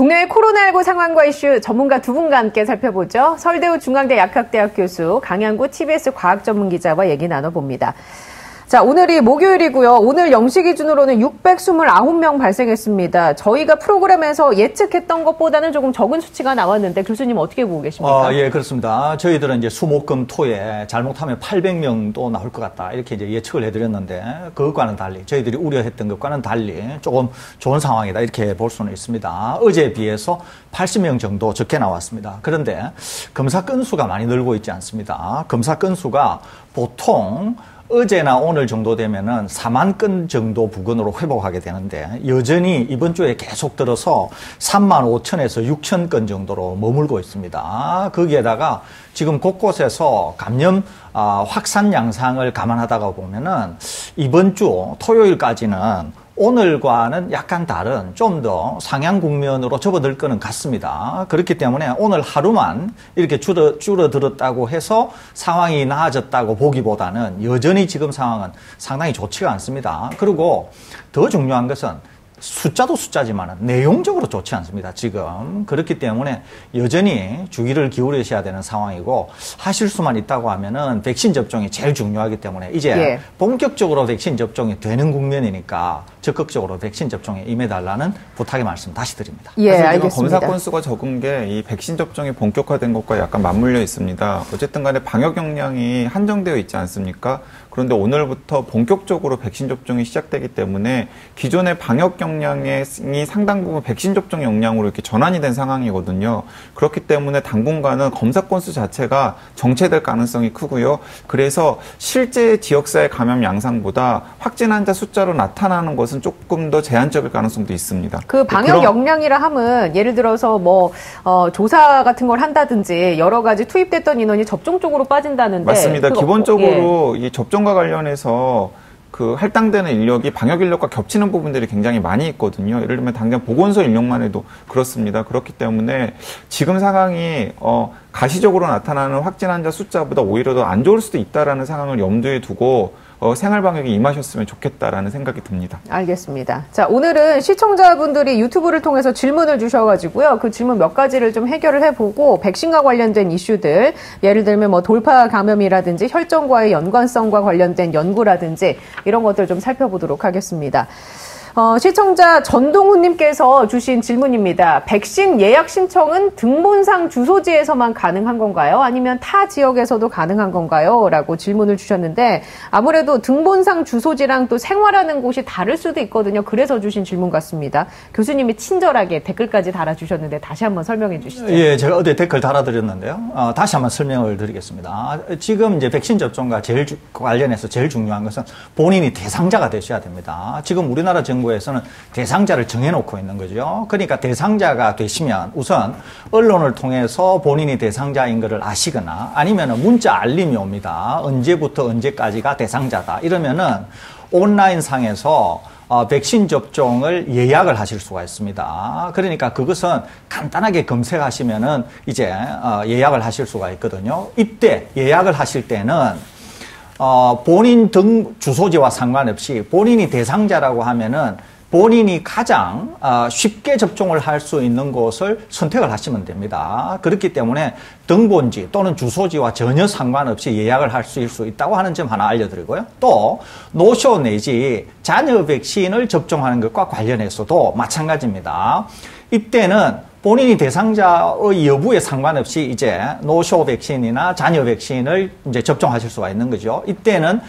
국내의 코로나19 상황과 이슈 전문가 두 분과 함께 살펴보죠. 서울대우 중앙대 약학대학 교수 강양구 TBS 과학전문기자와 얘기 나눠봅니다. 자, 오늘이 목요일이고요. 오늘 영시 기준으로는 629명 발생했습니다. 저희가 프로그램에서 예측했던 것보다는 조금 적은 수치가 나왔는데 교수님 어떻게 보고 계십니까? 아, 예, 그렇습니다. 저희들은 이제 수목금 토에 잘못하면 800명도 나올 것 같다. 이렇게 이제 예측을 해 드렸는데 그것과는 달리 저희들이 우려했던 것과는 달리 조금 좋은 상황이다. 이렇게 볼 수는 있습니다. 어제에 비해서 80명 정도 적게 나왔습니다. 그런데 검사 건수가 많이 늘고 있지 않습니다. 검사 건수가 보통 어제나 오늘 정도 되면은 4만 건 정도 부근으로 회복하게 되는데 여전히 이번 주에 계속 들어서 3만 5천에서 6천 건 정도로 머물고 있습니다. 거기에다가 지금 곳곳에서 감염 아, 확산 양상을 감안하다가 보면은 이번 주 토요일까지는 오늘과는 약간 다른 좀 더 상향 국면으로 접어들 거는 같습니다. 그렇기 때문에 오늘 하루만 이렇게 줄어, 줄어들었다고 해서 상황이 나아졌다고 보기보다는 여전히 지금 상황은 상당히 좋지가 않습니다. 그리고 더 중요한 것은 숫자도 숫자지만 내용적으로 좋지 않습니다. 지금 그렇기 때문에 여전히 주의를 기울이셔야 되는 상황이고 하실 수만 있다고 하면은 백신 접종이 제일 중요하기 때문에 이제 예. 본격적으로 백신 접종이 되는 국면이니까 적극적으로 백신 접종에 임해달라는 부탁의 말씀 다시 드립니다. 예, 알겠습니다. 검사 건수가 적은 게 이 백신 접종이 본격화된 것과 약간 맞물려 있습니다. 어쨌든 간에 방역 역량이 한정되어 있지 않습니까? 그런데 오늘부터 본격적으로 백신 접종이 시작되기 때문에 기존의 방역 역량이 상당 부분 백신 접종 역량으로 이렇게 전환이 된 상황이거든요. 그렇기 때문에 당분간은 검사 건수 자체가 정체될 가능성이 크고요. 그래서 실제 지역사회 감염 양상보다 확진 환자 숫자로 나타나는 것은 조금 더 제한적일 가능성도 있습니다. 그 방역 역량이라 함은 예를 들어서 뭐 어, 조사 같은 걸 한다든지 여러 가지 투입됐던 인원이 접종 쪽으로 빠진다는데 맞습니다. 기본적으로 예. 이 접종 접종과 관련해서 그 할당되는 인력이 방역 인력과 겹치는 부분들이 굉장히 많이 있거든요. 예를 들면 당장 보건소 인력만 해도 그렇습니다. 그렇기 때문에 지금 상황이 어 가시적으로 나타나는 확진 환자 숫자보다 오히려 더 안 좋을 수도 있다라는 상황을 염두에 두고 어, 생활 방역에 임하셨으면 좋겠다라는 생각이 듭니다. 알겠습니다. 자, 오늘은 시청자분들이 유튜브를 통해서 질문을 주셔가지고요. 그 질문 몇 가지를 좀 해결을 해보고 백신과 관련된 이슈들, 예를 들면 뭐 돌파 감염이라든지 혈전과의 연관성과 관련된 연구라든지 이런 것들 좀 살펴보도록 하겠습니다. 어, 시청자 전동훈님께서 주신 질문입니다. 백신 예약 신청은 등본상 주소지에서만 가능한 건가요? 아니면 타 지역에서도 가능한 건가요? 라고 질문을 주셨는데 아무래도 등본상 주소지랑 또 생활하는 곳이 다를 수도 있거든요. 그래서 주신 질문 같습니다. 교수님이 친절하게 댓글까지 달아주셨는데 다시 한번 설명해 주시죠. 예, 제가 어제 댓글 달아드렸는데요. 어, 다시 한번 설명을 드리겠습니다. 지금 이제 백신 접종과 제일 주, 관련해서 제일 중요한 것은 본인이 대상자가 되셔야 됩니다. 지금 우리나라 정 정부에서는 대상자를 정해놓고 있는 거죠. 그러니까 대상자가 되시면 우선 언론을 통해서 본인이 대상자인 것을 아시거나 아니면 문자 알림이 옵니다. 언제부터 언제까지가 대상자다. 이러면은 온라인 상에서 어, 백신 접종을 예약을 하실 수가 있습니다. 그러니까 그것은 간단하게 검색하시면은 이제 어, 예약을 하실 수가 있거든요. 이때 예약을 하실 때는 어, 본인 등 주소지와 상관없이 본인이 대상자라고 하면은 본인이 가장 어, 쉽게 접종을 할 수 있는 곳을 선택을 하시면 됩니다. 그렇기 때문에 등본지 또는 주소지와 전혀 상관없이 예약을 할 수 있다고 하는 점 하나 알려드리고요. 또 노쇼 내지 자녀 백신을 접종하는 것과 관련해서도 마찬가지입니다. 이때는 본인이 대상자의 여부에 상관없이 이제 노쇼 백신이나 자녀 백신을 이제 접종하실 수가 있는 거죠. 이때는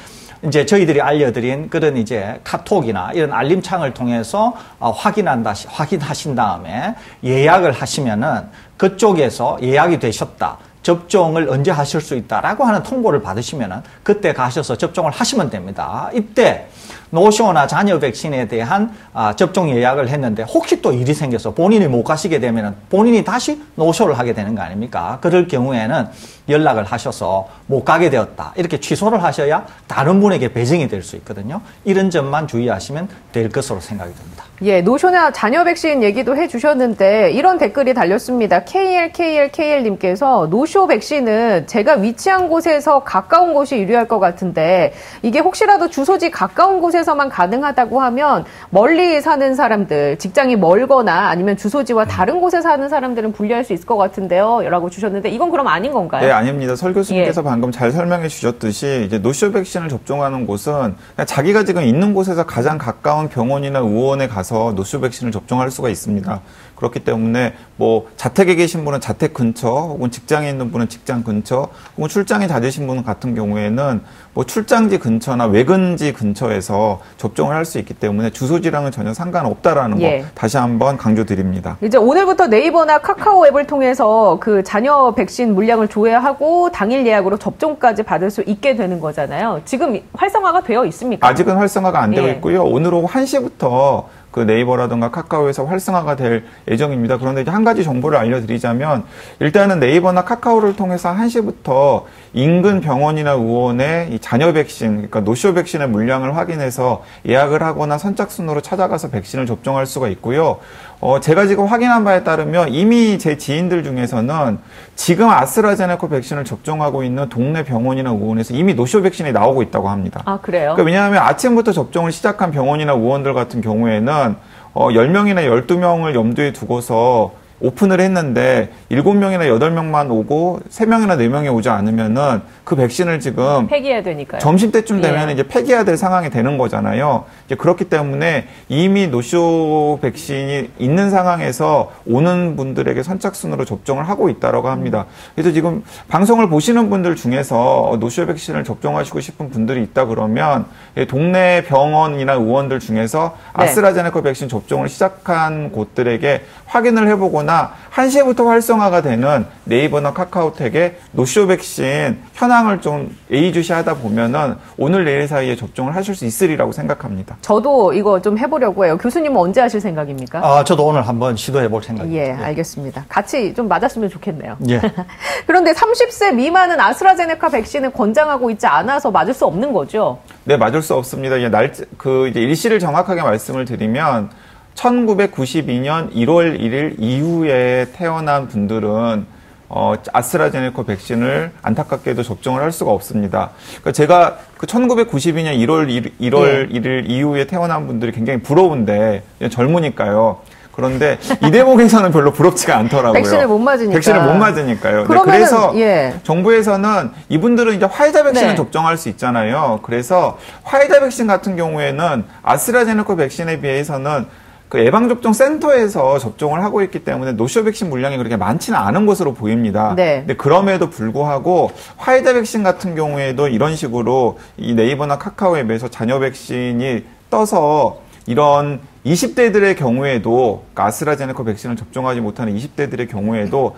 이제 저희들이 알려드린 그런 이제 카톡이나 이런 알림창을 통해서 어, 확인한다, 확인하신 다음에 예약을 하시면은 그쪽에서 예약이 되셨다. 접종을 언제 하실 수 있다라고 하는 통보를 받으시면은 그때 가셔서 접종을 하시면 됩니다. 이때 노쇼나 자녀 백신에 대한 아, 접종 예약을 했는데 혹시 또 일이 생겨서 본인이 못 가시게 되면 본인이 다시 노쇼를 하게 되는 거 아닙니까? 그럴 경우에는 연락을 하셔서 못 가게 되었다. 이렇게 취소를 하셔야 다른 분에게 배정이 될 수 있거든요. 이런 점만 주의하시면 될 것으로 생각이 듭니다. 예, 노쇼나 자녀 백신 얘기도 해 주셨는데 이런 댓글이 달렸습니다. KLKLKL님께서 노쇼 백신은 제가 위치한 곳에서 가까운 곳이 유리할 것 같은데 이게 혹시라도 주소지 가까운 곳에 곳에서만 가능하다고 하면 멀리 사는 사람들, 직장이 멀거나 아니면 주소지와 다른 곳에 사는 사람들은 분리할 수 있을 것 같은데요. 라고 주셨는데 이건 그럼 아닌 건가요? 네, 아닙니다. 설 교수님께서 예. 방금 잘 설명해 주셨듯이 이제 노쇼 백신을 접종하는 곳은 자기가 지금 있는 곳에서 가장 가까운 병원이나 의원에 가서 노쇼 백신을 접종할 수가 있습니다. 그렇기 때문에 뭐 자택에 계신 분은 자택 근처 혹은 직장에 있는 분은 직장 근처 혹은 출장에 다니신 분 같은 경우에는 뭐 출장지 근처나 외근지 근처에서 접종을 할 수 있기 때문에 주소지랑은 전혀 상관없다라는 예. 거 다시 한번 강조드립니다. 이제 오늘부터 네이버나 카카오 앱을 통해서 그 자녀 백신 물량을 조회하고 당일 예약으로 접종까지 받을 수 있게 되는 거잖아요. 지금 활성화가 되어 있습니까? 아직은 활성화가 안 되고 예. 있고요. 오늘 오후 1시부터 그 네이버라든가 카카오에서 활성화가 될 예정입니다. 그런데 이제 한 가지 정보를 알려드리자면 일단은 네이버나 카카오를 통해서 1시부터 인근 병원이나 의원의 이 자녀 백신, 그러니까 노쇼 백신의 물량을 확인해서 예약을 하거나 선착순으로 찾아가서 백신을 접종할 수가 있고요. 어, 제가 지금 확인한 바에 따르면 이미 제 지인들 중에서는 지금 아스트라제네카 백신을 접종하고 있는 동네 병원이나 의원에서 이미 노쇼 백신이 나오고 있다고 합니다. 아, 그래요? 그러니까 왜냐하면 아침부터 접종을 시작한 병원이나 의원들 같은 경우에는 어, 10명이나 12명을 염두에 두고서 오픈을 했는데 7명이나 8명만 오고 3명이나 4명이 오지 않으면은 그 백신을 지금 폐기해야 되니까요. 점심 때쯤 되면 예. 이제 폐기해야 될 상황이 되는 거잖아요. 이제 그렇기 때문에 이미 노쇼 백신이 있는 상황에서 오는 분들에게 선착순으로 접종을 하고 있다라고 합니다. 그래서 지금 방송을 보시는 분들 중에서 노쇼 백신을 접종하시고 싶은 분들이 있다 그러면 예, 동네 병원이나 의원들 중에서 네. 아스트라제네카 백신 접종을 시작한 곳들에게 확인을 해보거나 1시부터 활성화가 되는 네이버나 카카오텍에 노쇼 백신 현황을 좀 예의주시하다 보면은 오늘 내일 사이에 접종을 하실 수 있으리라고 생각합니다. 저도 이거 좀 해보려고 해요. 교수님은 언제 하실 생각입니까? 아, 저도 오늘 한번 시도해 볼 생각입니다. 예, 알겠습니다. 같이 좀 맞았으면 좋겠네요. 예. 그런데 30세 미만은 아스트라제네카 백신을 권장하고 있지 않아서 맞을 수 없는 거죠? 네, 맞을 수 없습니다. 이제 날, 그, 이제 일시를 정확하게 말씀을 드리면, 1992년 1월 1일 이후에 태어난 분들은, 어, 아스트라제네카 백신을 안타깝게도 접종을 할 수가 없습니다. 그러니까 제가 그 1992년 1월 1일, 1월 1일 이후에 태어난 분들이 굉장히 부러운데, 젊으니까요. 그런데 이 대목에서는 별로 부럽지가 않더라고요. 백신을 못 맞으니까. 백신을 못 맞으니까요. 네, 그래서 예. 정부에서는 이분들은 이제 화이자 백신을 네. 접종할 수 있잖아요. 그래서 화이자 백신 같은 경우에는 아스트라제네카 백신에 비해서는 그 예방접종 센터에서 접종을 하고 있기 때문에 노쇼 백신 물량이 그렇게 많지는 않은 것으로 보입니다. 네. 근데 그럼에도 불구하고 화이자 백신 같은 경우에도 이런 식으로 이 네이버나 카카오 앱에서 자녀 백신이 떠서 이런 20대들의 경우에도 아스트라제네카 백신을 접종하지 못하는 20대들의 경우에도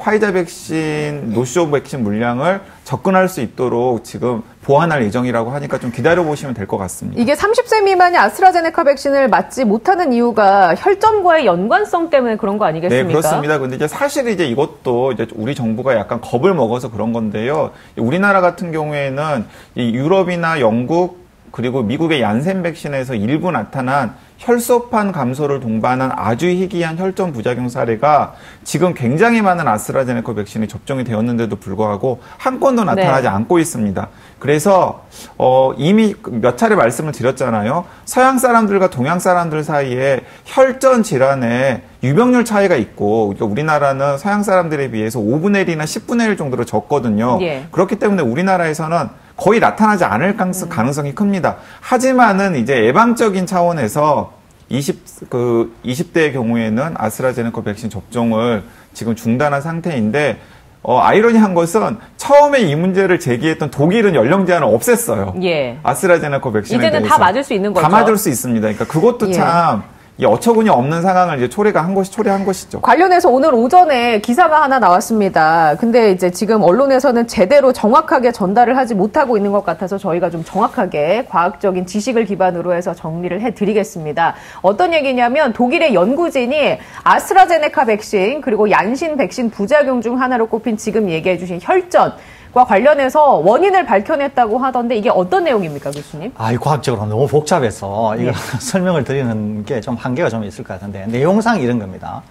화이자 백신, 노쇼 백신 물량을 접근할 수 있도록 지금 보완할 예정이라고 하니까 좀 기다려 보시면 될 것 같습니다. 이게 30세 미만이 아스트라제네카 백신을 맞지 못하는 이유가 혈전과의 연관성 때문에 그런 거 아니겠습니까? 네, 그렇습니다. 근데 이제 사실 이제 이것도 이제 우리 정부가 약간 겁을 먹어서 그런 건데요. 우리나라 같은 경우에는 이 유럽이나 영국 그리고 미국의 얀센 백신에서 일부 나타난 혈소판 감소를 동반한 아주 희귀한 혈전 부작용 사례가 지금 굉장히 많은 아스트라제네카 백신이 접종이 되었는데도 불구하고 한 건도 나타나지 네. 않고 있습니다. 그래서 어, 이미 몇 차례 말씀을 드렸잖아요. 서양 사람들과 동양 사람들 사이에 혈전 질환에 유병률 차이가 있고 그러니까 우리나라는 서양 사람들에 비해서 5분의 1이나 10분의 1 정도로 적거든요. 예. 그렇기 때문에 우리나라에서는 거의 나타나지 않을 가능성- 가능성이 큽니다. 하지만은 이제 예방적인 차원에서 20, 그 20대의 경우에는 아스트라제네카 백신 접종을 지금 중단한 상태인데 어, 아이러니한 것은 처음에 이 문제를 제기했던 독일은 연령 제한을 없앴어요. 예. 아스트라제네카 백신에 이제는 대해서 다 맞을 수 있는 거죠. 다 맞을 수 있습니다. 그러니까 그것도 예. 참이 어처구니 없는 상황을 이제 초래가 한 것이 초래한 것이죠. 관련해서 오늘 오전에 기사가 하나 나왔습니다. 근데 이제 지금 언론에서는 제대로 정확하게 전달을 하지 못하고 있는 것 같아서 저희가 좀 정확하게 과학적인 지식을 기반으로 해서 정리를 해드리겠습니다. 어떤 얘기냐면 독일의 연구진이 아스트라제네카 백신 그리고 얀신 백신 부작용 중 하나로 꼽힌 지금 얘기해주신 혈전 과 관련해서 원인을 밝혀냈다고 하던데 이게 어떤 내용입니까, 교수님? 아, 이 과학적으로 너무 복잡해서 이걸 예. 설명을 드리는 게 좀 한계가 좀 있을 것 같은데 내용상 이런 겁니다.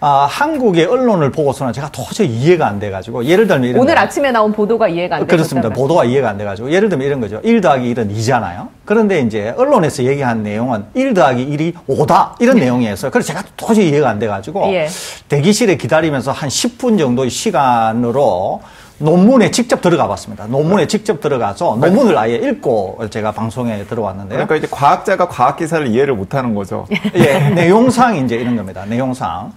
아, 한국의 언론을 보고서는 제가 도저히 이해가 안 돼가지고 예를 들면 이런 오늘 거예요. 아침에 나온 보도가 이해가 안 그렇습니다. 보도가 이해가 안 돼가지고 예를 들면 이런 거죠. 1 더하기 1은 2잖아요. 그런데 이제 언론에서 얘기한 내용은 1 더하기 1이 5다 이런 내용이었어요. 그래서 제가 도저히 이해가 안 돼가지고 예. 대기실에 기다리면서 한 10분 정도의 시간으로 논문에 직접 들어가 봤습니다. 논문에 직접 들어가서 논문을 아예 읽고 제가 방송에 들어왔는데요. 그러니까 이제 과학자가 과학 기사를 이해를 못 하는 거죠. 예, 내용상 이제 이런 겁니다. 내용상.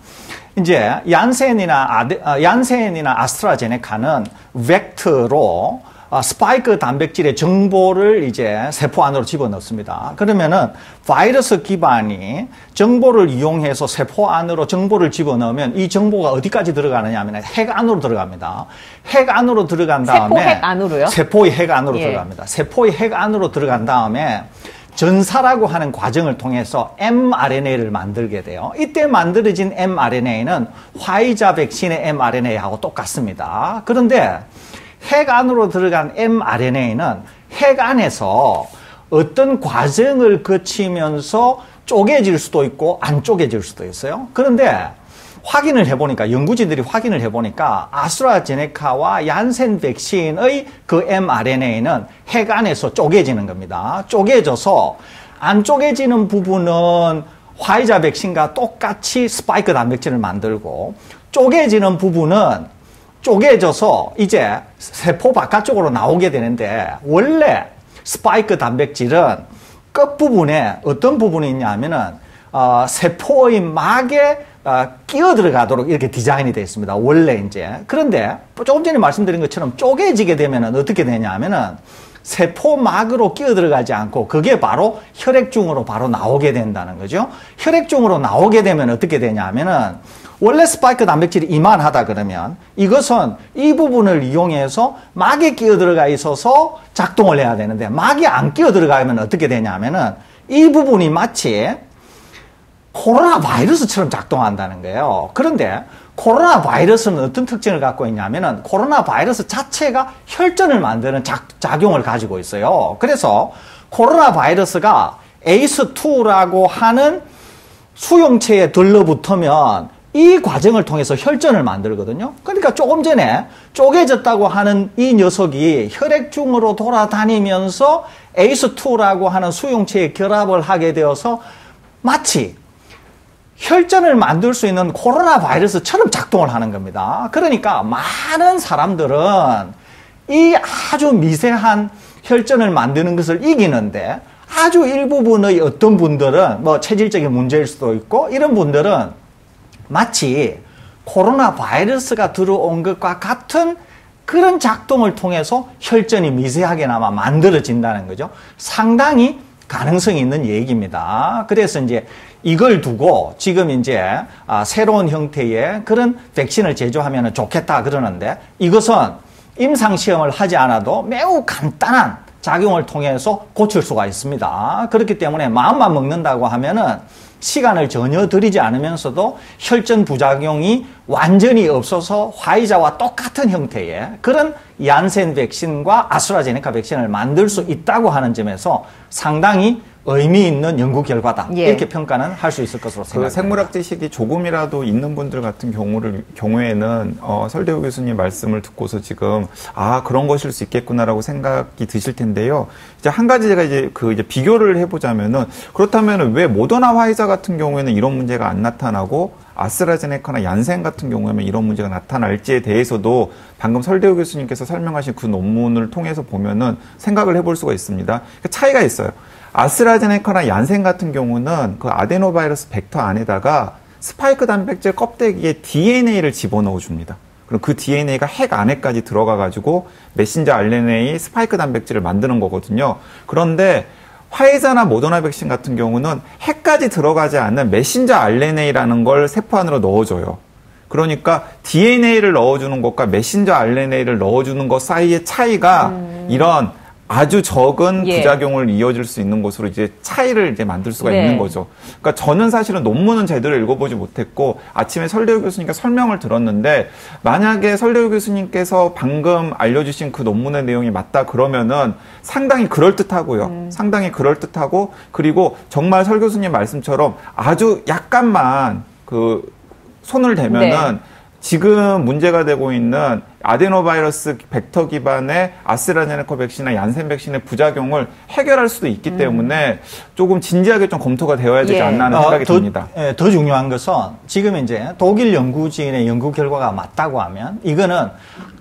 이제 얀센이나 아데, 아, 얀센이나 아스트라제네카는 벡터로 아, 스파이크 단백질의 정보를 이제 세포 안으로 집어넣습니다. 그러면은 바이러스 기반이 정보를 이용해서 세포 안으로 정보를 집어넣으면 이 정보가 어디까지 들어가느냐 하면 핵 안으로 들어갑니다. 핵 안으로 들어간 다음에 세포 핵 안으로요? 세포의 핵 안으로 예. 들어갑니다. 세포의 핵 안으로 들어간 다음에 전사라고 하는 과정을 통해서 mRNA를 만들게 돼요. 이때 만들어진 mRNA는 화이자 백신의 mRNA하고 똑같습니다. 그런데 핵 안으로 들어간 mRNA는 핵 안에서 어떤 과정을 거치면서 쪼개질 수도 있고 안 쪼개질 수도 있어요. 그런데 확인을 해보니까 연구진들이 확인을 해보니까 아스트라제네카와 얀센 백신의 그 mRNA는 핵 안에서 쪼개지는 겁니다. 쪼개져서 안 쪼개지는 부분은 화이자 백신과 똑같이 스파이크 단백질을 만들고 쪼개지는 부분은 쪼개져서 이제 세포 바깥쪽으로 나오게 되는데 원래 스파이크 단백질은 끝부분에 어떤 부분이 있냐면은 어, 세포의 막에 어, 끼어 들어가도록 이렇게 디자인이 되어 있습니다. 원래 이제. 그런데 조금 전에 말씀드린 것처럼 쪼개지게 되면은 어떻게 되냐면은 세포막으로 끼어 들어가지 않고 그게 바로 혈액중으로 바로 나오게 된다는 거죠. 혈액중으로 나오게 되면 어떻게 되냐면은 원래 스파이크 단백질이 이만하다 그러면 이것은 이 부분을 이용해서 막에 끼어 들어가 있어서 작동을 해야 되는데 막이 안 끼어 들어가면 어떻게 되냐면은 이 부분이 마치 코로나 바이러스처럼 작동한다는 거예요. 그런데 코로나 바이러스는 어떤 특징을 갖고 있냐면은 코로나 바이러스 자체가 혈전을 만드는 작, 작용을 가지고 있어요. 그래서 코로나 바이러스가 ACE2라고 하는 수용체에 들러붙으면 이 과정을 통해서 혈전을 만들거든요. 그러니까 조금 전에 쪼개졌다고 하는 이 녀석이 혈액 중으로 돌아다니면서 ACE2라고 하는 수용체에 결합을 하게 되어서 마치 혈전을 만들 수 있는 코로나 바이러스처럼 작동을 하는 겁니다. 그러니까 많은 사람들은 이 아주 미세한 혈전을 만드는 것을 이기는데 아주 일부분의 어떤 분들은 뭐 체질적인 문제일 수도 있고 이런 분들은 마치 코로나 바이러스가 들어온 것과 같은 그런 작동을 통해서 혈전이 미세하게나마 만들어진다는 거죠. 상당히 가능성이 있는 얘기입니다. 그래서 이제 이걸 두고 지금 이제 아, 새로운 형태의 그런 백신을 제조하면 좋겠다 그러는데 이것은 임상 시험을 하지 않아도 매우 간단한 작용을 통해서 고칠 수가 있습니다. 그렇기 때문에 마음만 먹는다고 하면은 시간을 전혀 들이지 않으면서도 혈전 부작용이 완전히 없어서 화이자와 똑같은 형태의 그런 얀센 백신과 아스트라제네카 백신을 만들 수 있다고 하는 점에서 상당히 의미 있는 연구 결과다 예. 이렇게 평가는 할 수 있을 것으로 그 생각합니다. 생물학 지식이 조금이라도 있는 분들 같은 경우를 경우에는 어, 설대우 교수님 말씀을 듣고서 지금 아 그런 것일 수 있겠구나라고 생각이 드실 텐데요. 이제 한 가지 제가 이제 그 이제 비교를 해보자면은 그렇다면 왜 모더나 화이자 같은 경우에는 이런 문제가 안 나타나고 아스트라제네카나 얀센 같은 경우에는 이런 문제가 나타날지에 대해서도 방금 설대우 교수님께서 설명하신 그 논문을 통해서 보면은 생각을 해볼 수가 있습니다. 그 차이가 있어요. 아스트라제네카나 얀센 같은 경우는 그 아데노바이러스 벡터 안에다가 스파이크 단백질 껍데기에 DNA를 집어넣어 줍니다. 그럼 그 DNA가 핵 안에까지 들어가 가지고 메신저 RNA 스파이크 단백질을 만드는 거거든요. 그런데 화이자나 모더나 백신 같은 경우는 핵까지 들어가지 않는 메신저 RNA라는 걸 세포 안으로 넣어줘요. 그러니까 DNA를 넣어주는 것과 메신저 RNA를 넣어주는 것 사이의 차이가 이런 아주 적은 예. 부작용을 이어질 수 있는 것으로 이제 차이를 이제 만들 수가 네. 있는 거죠. 그러니까 저는 사실은 논문은 제대로 읽어보지 못했고 아침에 설대우 교수님께 설명을 들었는데 만약에 설대우 교수님께서 방금 알려주신 그 논문의 내용이 맞다 그러면은 상당히 그럴 듯하고요. 상당히 그럴 듯하고 그리고 정말 설 교수님 말씀처럼 아주 약간만 그 손을 대면은 지금 문제가 되고 있는 아데노바이러스 벡터 기반의 아스트라제네카 백신이나 얀센 백신의 부작용을 해결할 수도 있기 음. 때문에 조금 진지하게 좀 검토가 되어야 되지 예. 않나 하는 어, 생각이 더, 듭니다. 예, 더 중요한 것은 지금 이제 독일 연구진의 연구 결과가 맞다고 하면 이거는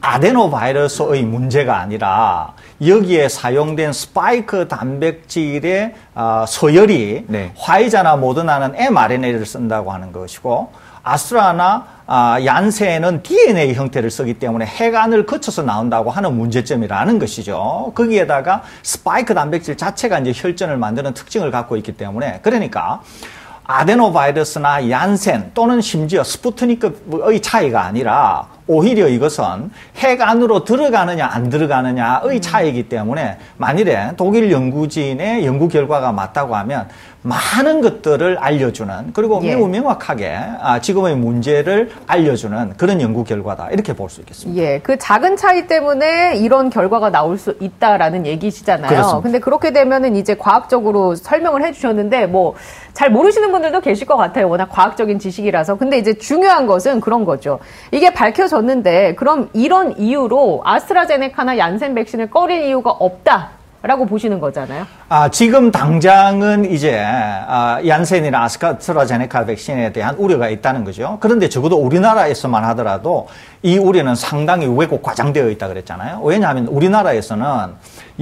아데노바이러스의 문제가 아니라 여기에 사용된 스파이크 단백질의 어, 서열이 네. 화이자나 모더나는 mRNA를 쓴다고 하는 것이고 아스트라나 아, 얀센은 DNA 형태를 쓰기 때문에 해관을 거쳐서 나온다고 하는 문제점이라는 것이죠. 거기에다가 스파이크 단백질 자체가 이제 혈전을 만드는 특징을 갖고 있기 때문에 그러니까 아데노바이러스나 얀센 또는 심지어 스푸트니크의 차이가 아니라 오히려 이것은 핵 안으로 들어가느냐 안 들어가느냐의 차이이기 때문에 만일에 독일 연구진의 연구 결과가 맞다고 하면 많은 것들을 알려주는 그리고 예. 매우 명확하게 아, 지금의 문제를 알려주는 그런 연구 결과다 이렇게 볼 수 있겠습니다. 예, 그 작은 차이 때문에 이런 결과가 나올 수 있다라는 얘기시잖아요. 그렇습니다. 근데 그렇게 되면은 이제 과학적으로 설명을 해주셨는데 뭐 잘 모르시는 분들도 계실 것 같아요. 워낙 과학적인 지식이라서. 근데 이제 중요한 것은 그런 거죠. 이게 밝혀 졌는데 그럼 이런 이유로 아스트라제네카나 얀센 백신을 꺼릴 이유가 없다. 라고 보시는 거잖아요. 아, 지금 당장은 이제 아, 얀센이나 아스트라제네카 백신에 대한 우려가 있다는 거죠. 그런데 적어도 우리나라에서만 하더라도 이 우려는 상당히 왜곡 과장되어 있다 그랬잖아요. 왜냐하면 우리나라에서는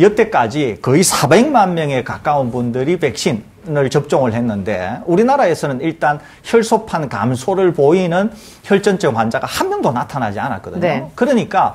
여태까지 거의 400만 명에 가까운 분들이 백신 을 접종을 했는데 우리나라에서는 일단 혈소판 감소를 보이는 혈전증 환자가 한 명도 나타나지 않았거든요. 네. 그러니까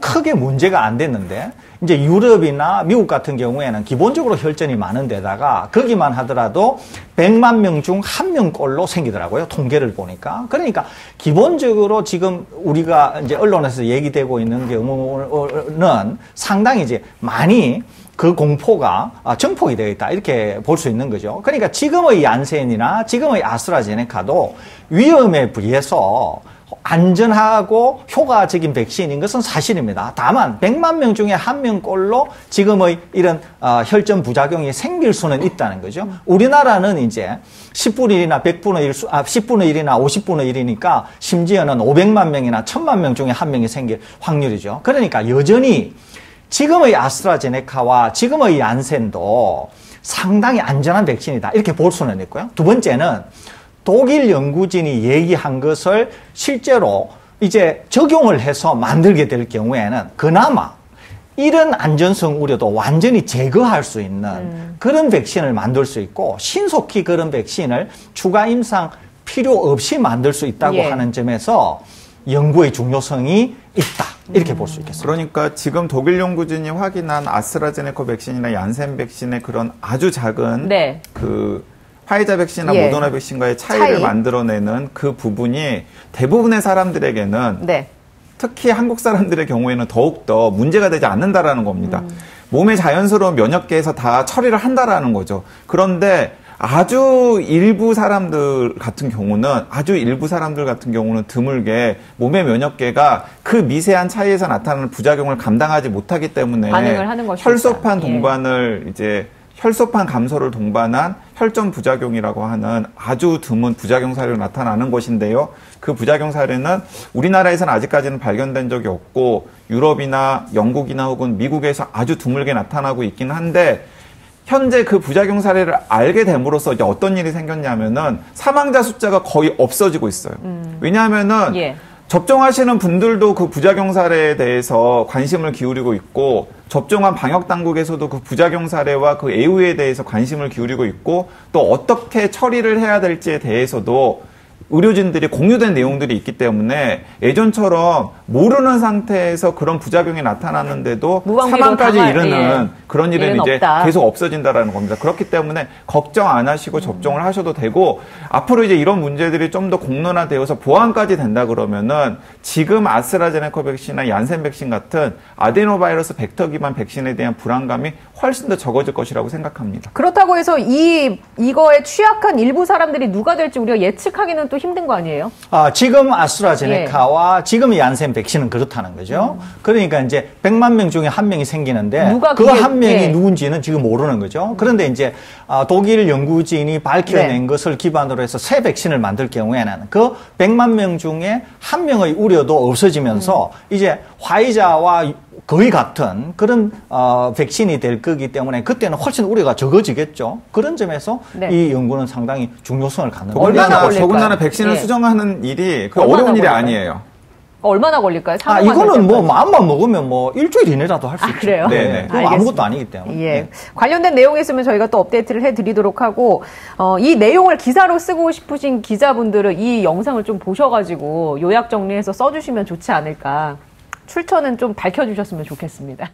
크게 문제가 안 됐는데 이제 유럽이나 미국 같은 경우에는 기본적으로 혈전이 많은 데다가 거기만 하더라도 100만 명 중 한 명꼴로 생기더라고요. 통계를 보니까. 그러니까 기본적으로 지금 우리가 이제 언론에서 얘기되고 있는 경우는 상당히 이제 많이 그 공포가 아, 정폭이 되어 있다. 이렇게 볼 수 있는 거죠. 그러니까 지금의 얀센이나 지금의 아스트라제네카도 위험에 비해서 안전하고 효과적인 백신인 것은 사실입니다. 다만 100만 명 중에 한 명꼴로 지금의 이런 어, 혈전 부작용이 생길 수는 있다는 거죠. 우리나라는 이제 10분의 1이나 100분의 1, 수- 아, 10분의 1이나 50분의 1이니까 심지어는 500만 명이나 1000만 명 중에 한 명이 생길 확률이죠. 그러니까 여전히 지금의 아스트라제네카와 지금의 얀센도 상당히 안전한 백신이다. 이렇게 볼 수는 있고요. 두 번째는 독일 연구진이 얘기한 것을 실제로 이제 적용을 해서 만들게 될 경우에는 그나마 이런 안전성 우려도 완전히 제거할 수 있는 그런 백신을 만들 수 있고 신속히 그런 백신을 추가 임상 필요 없이 만들 수 있다고 예. 하는 점에서 연구의 중요성이 있다. 이렇게 볼 수 있겠습니다. 그러니까 지금 독일 연구진이 확인한 아스트라제네카 백신이나 얀센 백신의 그런 아주 작은 네. 그 화이자 백신이나 예. 모더나 백신과의 차이를 차이. 만들어내는 그 부분이 대부분의 사람들에게는 네. 특히 한국 사람들의 경우에는 더욱더 문제가 되지 않는다라는 겁니다. 음. 몸의 자연스러운 면역계에서 다 처리를 한다라는 거죠. 그런데 아주 일부 사람들 같은 경우는 아주 일부 사람들 같은 경우는 드물게 몸의 면역계가 그 미세한 차이에서 나타나는 부작용을 감당하지 못하기 때문에 반응을 하는 것이니까. 혈소판 예. 동반을 이제 혈소판 감소를 동반한 혈전 부작용이라고 하는 아주 드문 부작용 사례로 나타나는 것인데요. 그 부작용 사례는 우리나라에서는 아직까지는 발견된 적이 없고 유럽이나 영국이나 혹은 미국에서 아주 드물게 나타나고 있긴 한데 현재 그 부작용 사례를 알게 됨으로써 이제 어떤 일이 생겼냐면은 사망자 숫자가 거의 없어지고 있어요. 왜냐하면은 예. 접종하시는 분들도 그 부작용 사례에 대해서 관심을 기울이고 있고 접종한 방역 당국에서도 그 부작용 사례와 그 애후에 대해서 관심을 기울이고 있고 또 어떻게 처리를 해야 될지에 대해서도 의료진들이 공유된 내용들이 있기 때문에 예전처럼 모르는 상태에서 그런 부작용이 나타났는데도 사망까지 당할- 이르는 예. 그런 일은 일은 이제 없다. 계속 없어진다라는 겁니다. 그렇기 때문에 걱정 안 하시고 접종을 하셔도 되고 앞으로 이제 이런 문제들이 좀 더 공론화되어서 보완까지 된다 그러면은 지금 아스트라제네카 백신이나 얀센 백신 같은 아데노바이러스 벡터 기반 백신에 대한 불안감이 훨씬 더 적어질 것이라고 생각합니다. 그렇다고 해서 이 이거에 취약한 일부 사람들이 누가 될지 우리가 예측하기는 또 힘든 거 아니에요? 아, 지금 아스트라제네카와 지금 얀센 백신은 그렇다는 거죠. 그러니까 이제 100만 명 중에 한 명이 생기는데 그 한 명이 예. 누군지는 지금 모르는 거죠. 그런데 이제 아, 독일 연구진이 밝혀낸 네. 것을 기반으로 해서 새 백신을 만들 경우에는 그 100만 명 중에 한 명의 우려도 없어지면서 음. 이제 화이자와 거의 같은 그런 어, 백신이 될 거기 때문에 그때는 훨씬 우려가 적어지겠죠. 그런 점에서 네. 이 연구는 상당히 중요성을 갖는 거죠. 얼마나 더군다나, 걸릴까요? 더군다나 백신을 예. 수정하는 일이 그 어려운 일이 걸릴까요? 아니에요. 얼마나 걸릴까요? 아, 이거는 뭐? 마음만 먹으면 뭐 일주일 이내라도 할수 아, 있죠. 그래요? 네, 네. 아무것도 아니기 때문에. 예. 네. 관련된 내용이 있으면 저희가 또 업데이트를 해드리도록 하고, 어, 이 내용을 기사로 쓰고 싶으신 기자분들은 이 영상을 좀 보셔가지고 요약 정리해서 써주시면 좋지 않을까. 출처는 좀 밝혀주셨으면 좋겠습니다.